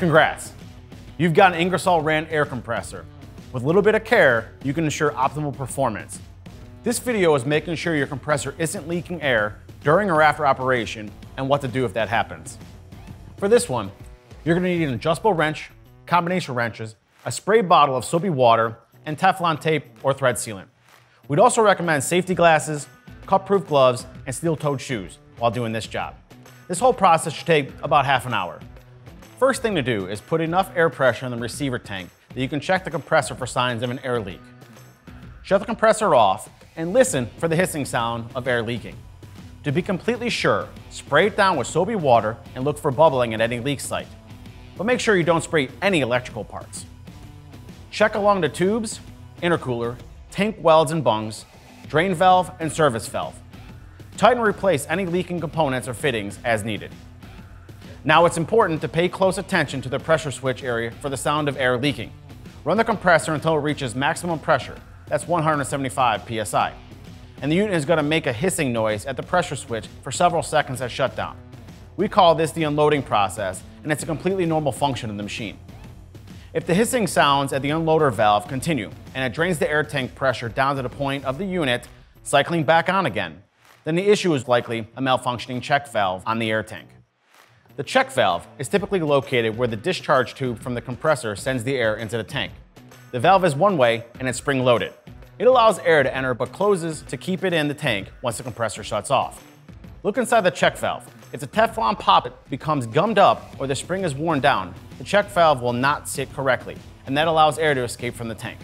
Congrats! You've got an Ingersoll Rand air compressor. With a little bit of care, you can ensure optimal performance. This video is making sure your compressor isn't leaking air during or after operation and what to do if that happens. For this one, you're gonna need an adjustable wrench, combination wrenches, a spray bottle of soapy water, and Teflon tape or thread sealant. We'd also recommend safety glasses, cut-proof gloves, and steel-toed shoes while doing this job. This whole process should take about half an hour. First thing to do is put enough air pressure in the receiver tank that you can check the compressor for signs of an air leak. Shut the compressor off and listen for the hissing sound of air leaking. To be completely sure, spray it down with soapy water and look for bubbling at any leak site. But make sure you don't spray any electrical parts. Check along the tubes, intercooler, tank welds and bungs, drain valve, and service valve. Tighten and replace any leaking components or fittings as needed. Now it's important to pay close attention to the pressure switch area for the sound of air leaking. Run the compressor until it reaches maximum pressure, that's 175 psi. And the unit is going to make a hissing noise at the pressure switch for several seconds at shutdown. We call this the unloading process, and it's a completely normal function of the machine. If the hissing sounds at the unloader valve continue and it drains the air tank pressure down to the point of the unit cycling back on again, then the issue is likely a malfunctioning check valve on the air tank. The check valve is typically located where the discharge tube from the compressor sends the air into the tank. The valve is one way and it's spring loaded. It allows air to enter but closes to keep it in the tank once the compressor shuts off. Look inside the check valve. If the Teflon poppet becomes gummed up or the spring is worn down, the check valve will not sit correctly, and that allows air to escape from the tank.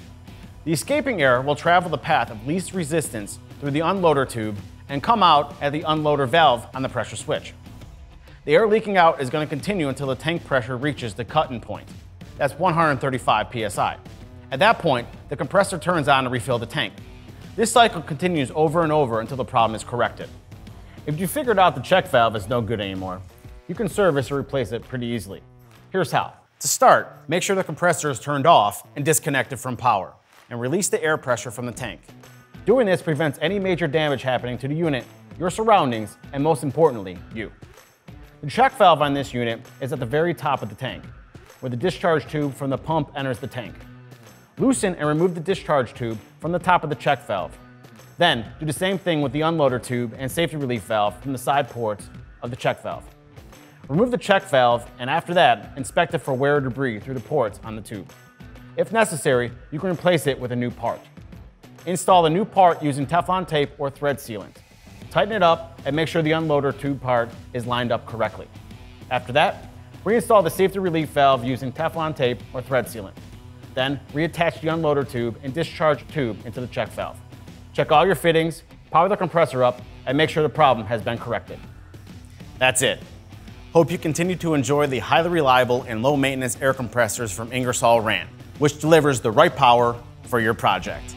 The escaping air will travel the path of least resistance through the unloader tube and come out at the unloader valve on the pressure switch. The air leaking out is going to continue until the tank pressure reaches the cut-in point. That's 135 psi. At that point, the compressor turns on to refill the tank. This cycle continues over and over until the problem is corrected. If you figured out the check valve is no good anymore, you can service or replace it pretty easily. Here's how. To start, make sure the compressor is turned off and disconnected from power, and release the air pressure from the tank. Doing this prevents any major damage happening to the unit, your surroundings, and most importantly, you. The check valve on this unit is at the very top of the tank, where the discharge tube from the pump enters the tank. Loosen and remove the discharge tube from the top of the check valve then, do the same thing with the unloader tube and safety relief valve from the side ports of the check valve. Remove the check valve, and after that, inspect it for wear or debris through the ports on the tube. If necessary, you can replace it with a new part. Install the new part using Teflon tape or thread sealant. Tighten it up and make sure the unloader tube part is lined up correctly. After that, reinstall the safety relief valve using Teflon tape or thread sealant. Then, reattach the unloader tube and discharge tube into the check valve. Check all your fittings, power the compressor up, and make sure the problem has been corrected. That's it. Hope you continue to enjoy the highly reliable and low maintenance air compressors from Ingersoll Rand, which delivers the right power for your project.